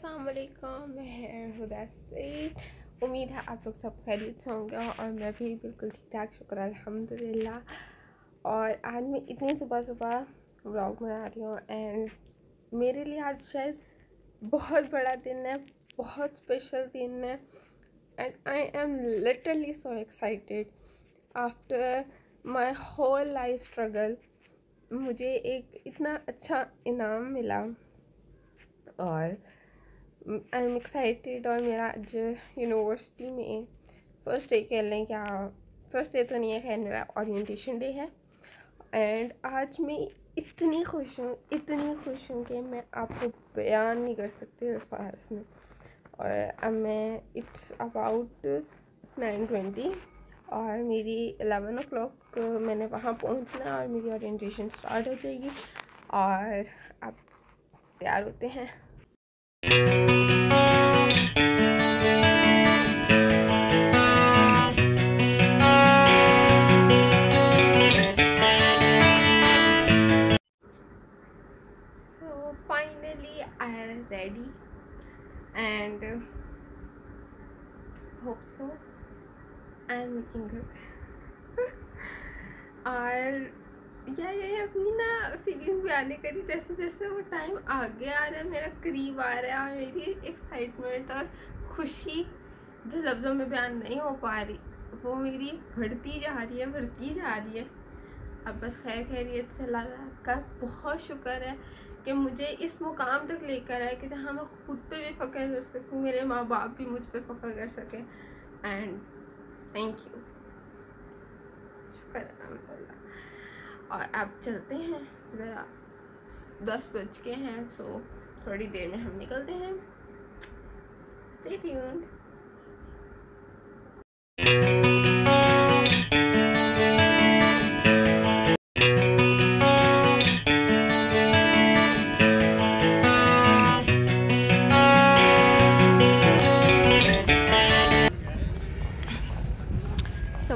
अल्लाम मैं उम्मीद है आप लोग सब खैरियत होंगे और मैं भी बिल्कुल ठीक ठाक, शुक्र अल्हम्दुलिल्लाह। और आज मैं इतनी सुबह सुबह व्लॉग बना रही हूँ एंड मेरे लिए आज शायद बहुत बड़ा दिन है, बहुत स्पेशल दिन है। And I am literally so excited after my whole life struggle मुझे एक इतना अच्छा इनाम मिला और आई एम एक्साइटेड और मेरा आज यूनिवर्सिटी में फ़र्स्ट डे कह लें क्या फ़र्स्ट डे तो नहीं है, खैर मेरा ओरिएंटेशन डे है। एंड आज मैं इतनी खुश हूँ, इतनी खुश हूँ कि मैं आपको बयान नहीं कर सकती अल्फाज में। और अब मैं इट्स अबाउट नाइन ट्वेंटी और मेरी एलेवन ओ क्लॉक मैंने वहाँ पहुँचना और मेरी ओरिएंटेशन स्टार्ट हो जाएगी। और आप तैयार होते हैं। Ready. And uh, hope so. I am looking good. और ये अपनी ना फीलिंग आने करी, जैसे जैसे वो टाइम आगे आ रहा है, मेरा करीब आ रहा है, और मेरी एक्साइटमेंट और खुशी जो लफ्ज़ों में बयान नहीं हो पा रही, वो मेरी बढ़ती जा रही है, बढ़ती जा रही है। अब बस खैर खैरियत से अल्लाह का बहुत शुक्र है कि मुझे इस मुकाम तक लेकर आए कि जहाँ मैं खुद पे भी फ़ख्र कर सकूँ, मेरे माँ बाप भी मुझ पर फ़ख्र कर सकें। एंड थैंक यू शुक्र अलहमदिल्ला और अब चलते हैं। ज़रा दस बज के हैं सो थोड़ी देर में हम निकलते हैं। स्टे ट्यून्ड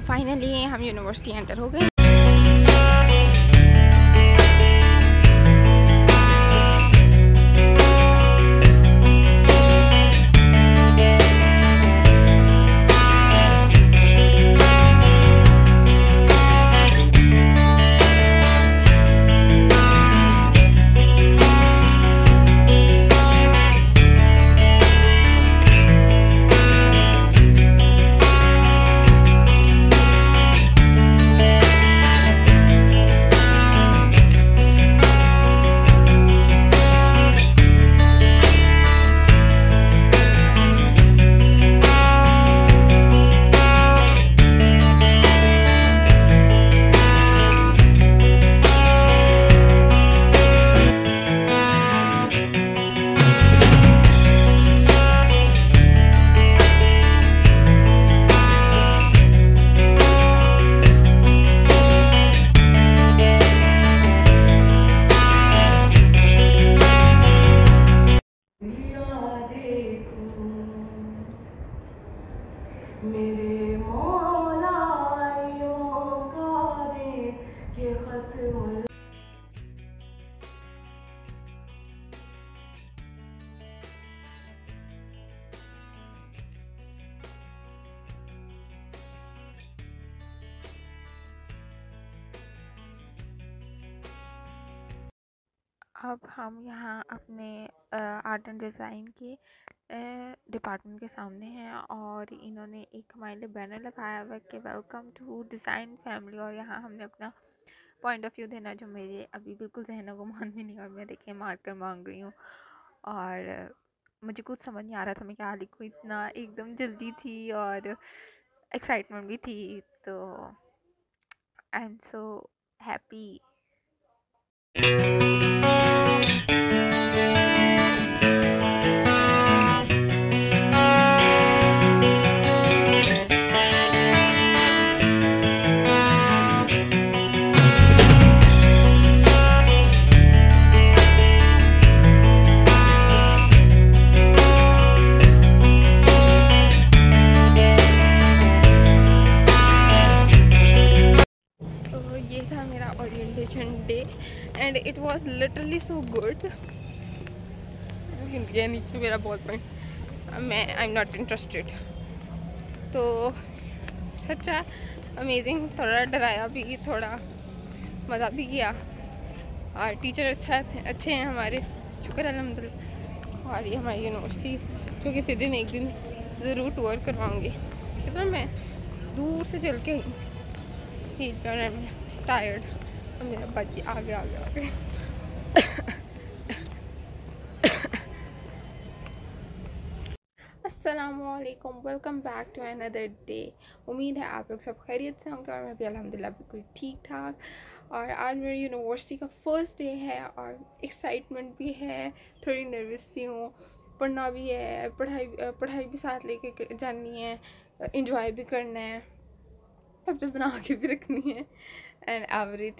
फाइनली हम यूनिवर्सिटी एंटर हो गए। अब हम यहाँ अपने आर्ट एंड डिज़ाइन के डिपार्टमेंट के सामने हैं और इन्होंने एक हमारे लिए बैनर लगाया हुआ है कि वेलकम टू डिज़ाइन फैमिली और यहाँ हमने अपना पॉइंट ऑफ़ व्यू देना जो मेरे अभी बिल्कुल जहन को मान में नहीं और मैं देखिए मार्कर मांग रही हूँ। और मुझे कुछ समझ नहीं आ रहा था मैं क्या लिखूँ इतना एकदम जल्दी थी और एक्साइटमेंट भी थी तो I am so happy was literally so good. ये नहीं मेरा बॉल पॉइंट मैं आई एम नॉट इंटरेस्टेड तो सच्चा अमेजिंग थोड़ा डराया भी, थोड़ा मज़ा भी किया। और टीचर अच्छा अच्छे हैं हमारे। शुक्र अलहमदिल्ला। और ये हमारी यूनिवर्सिटी जो किसी दिन एक दिन ज़रूर टूर करवाऊँगी। इतना मैं दूर से चल के ही टायर्ड मेरा बच्चे आगे आगे आगे। असलकम welcome back to another day उम्मीद है आप लोग सब खैरियत से होंगे और मैं भी अलहमदिल्ला बिल्कुल ठीक ठाक और आज मेरी यूनिवर्सिटी का फ़र्स्ट डे है और एक्साइटमेंट भी है, थोड़ी नर्वस भी हूँ। पढ़ना भी है, पढ़ाई पढ़ाई भी साथ लेके जानी है इंजॉय भी करना है। सब जब बना के भी रखनी है एंड एवरी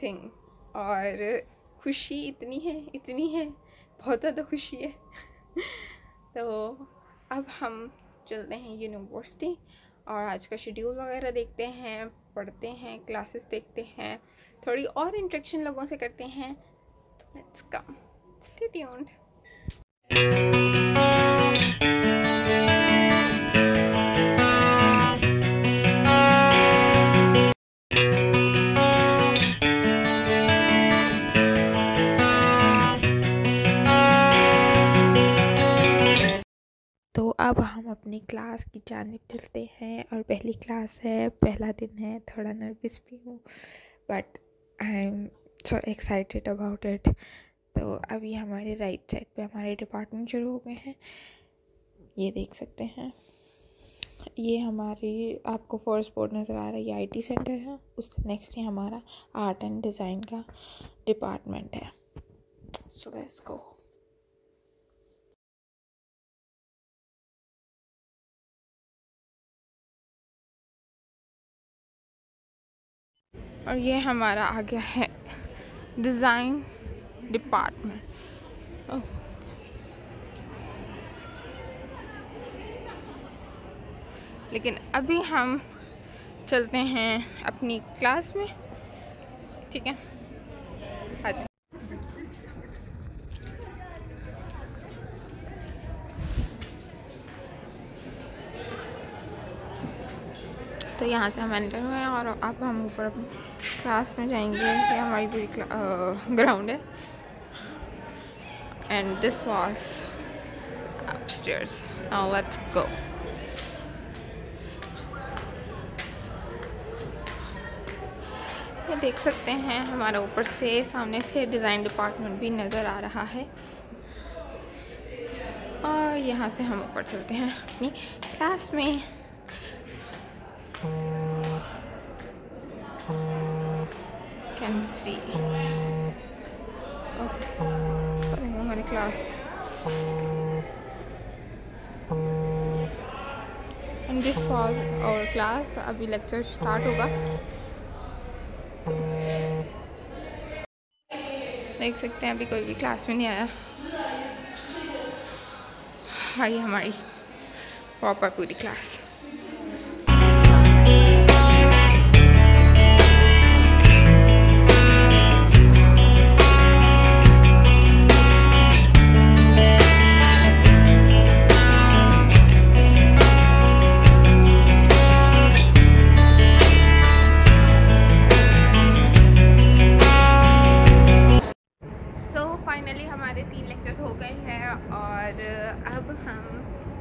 और खुशी इतनी है इतनी है। बहुत ज़्यादा खुशी है। तो अब हम चलते हैं यूनिवर्सिटी और आज का शेड्यूल वगैरह देखते हैं, पढ़ते हैं क्लासेस देखते हैं, थोड़ी और इंट्रेक्शन लोगों से करते हैं। तो let's come stay tuned class की जानब चलते हैं और पहली क्लास है, पहला दिन है, थोड़ा नर्वस भी हूँ but I am so excited about it तो अभी हमारे राइट साइड पे हमारे डिपार्टमेंट शुरू हो गए हैं। ये देख सकते हैं। ये हमारी, आपको फ़र्स्ट बोर्ड नज़र आ रहा है, ये आईटी सेंटर है। उससे नेक्स्ट ये हमारा आर्ट एंड डिज़ाइन का डिपार्टमेंट है। सो लेट्स गो और ये हमारा आ गया है डिज़ाइन डिपार्टमेंट। लेकिन अभी हम चलते हैं अपनी क्लास में। ठीक है? अच्छा तो यहाँ से हम एंटर हुए हैं और अब हम ऊपर अपनी क्लास में जाएँगे, ये हमारी पूरी ग्राउंड है। And this was upstairs now let's go ये देख सकते हैं, हमारा ऊपर से सामने से डिज़ाइन डिपार्टमेंट भी नज़र आ रहा है। और यहाँ से हम ऊपर चलते हैं अपनी क्लास में। Can see. Okay. हमारी class and this was our class अभी लेक्चर स्टार्ट होगा देख सकते हैं, अभी कोई भी क्लास में नहीं आया ये हमारी प्रॉपर पूरी क्लास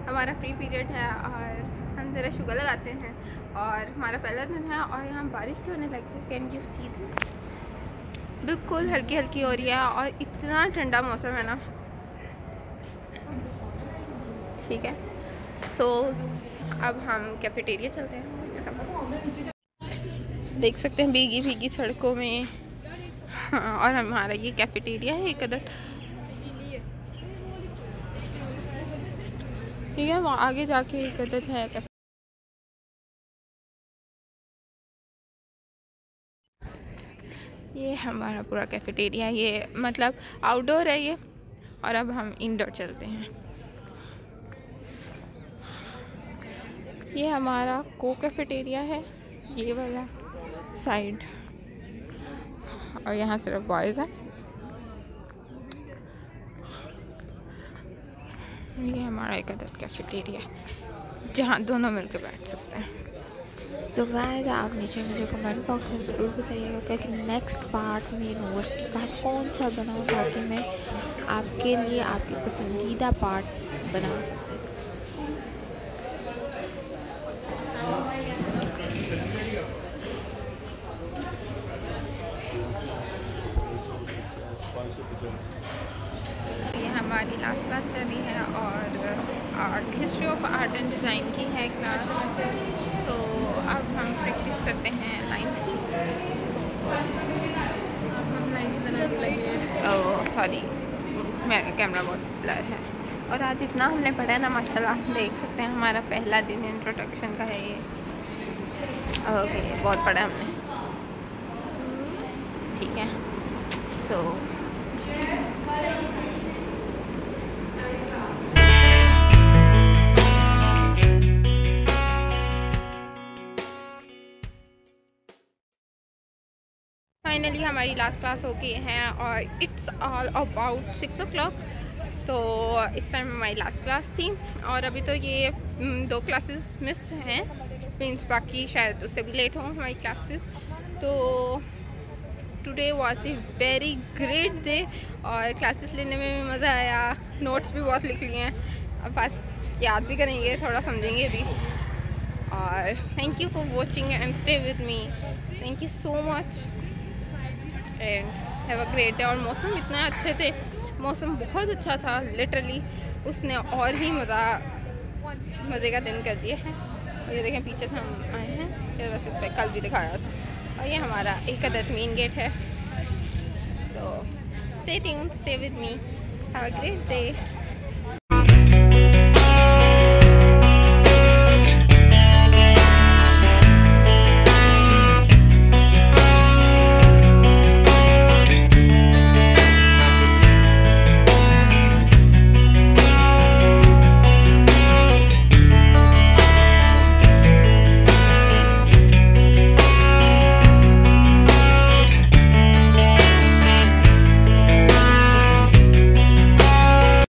हमारा फ्री पीरियड है और हम ज़रा शुगर लगाते हैं और हमारा पहला दिन है और यहाँ बारिश भी होने लगी है। कैन यू सी दिस बिल्कुल हल्की हल्की हो रही है और इतना ठंडा मौसम है ना। ठीक है। सो so, अब हम कैफेटेरिया चलते हैं। देख सकते हैं भीगी भीगी सड़कों में। हाँ और हमारा ये कैफेटेरिया है एक अदर। ठीक है वहाँ आगे जाके अदद है ये हमारा पूरा कैफेटेरिया ये मतलब आउटडोर है ये, और अब हम इंडोर चलते हैं। ये हमारा को कैफेटेरिया है, ये वाला साइड और यहाँ सिर्फ़ बॉयज़ हैं। ये हमारा एक अदद कैफेटेरिया जहाँ दोनों मिलकर बैठ सकते हैं। तो गाइस आप नीचे मुझे कमेंट बॉक्स में ज़रूर बताइएगा क्योंकि नेक्स्ट पार्ट में यूनिवर्सिटी का कौन सा बनाऊँ ताकि मैं आपके लिए आपके पसंदीदा पार्ट बना सकूँ ये हमारी लास्ट क्लास चल रही है और art history of art and design की है क्लास में से। तो अब हम प्रैक्टिस करते हैं लाइंस की। सॉरी मेरा कैमरा बहुत ब्लर है। और आज इतना हमने पढ़ा है ना माशाल्लाह देख सकते हैं हमारा पहला दिन इंट्रोडक्शन का है ये। ओके बहुत पढ़ा हमने। ठीक है। सो so, हमारी लास्ट क्लास हो गई है और it's all about six o'clock तो इस टाइम हमारी लास्ट क्लास थी और अभी तो ये दो क्लासेस मिस हैं। मीन्स बाकी शायद उससे भी लेट हों हमारी क्लासेस तो today was a very great day और क्लासेस लेने में भी मज़ा आया। नोट्स भी बहुत लिख लिए हैं। अब बस याद भी करेंगे, थोड़ा समझेंगे भी। और thank you for watching and stay with me thank you so much and have a great day और मौसम इतना अच्छे थे। मौसम बहुत अच्छा था लिटरली उसने और ही मज़ा, मज़े का दिन कर दिया है। और ये देखें, पीछे से हम आए हैं। जैसे वैसे कल भी दिखाया था। और ये हमारा एक अदत मेन गेट है। तो stay tune stay with me have a great day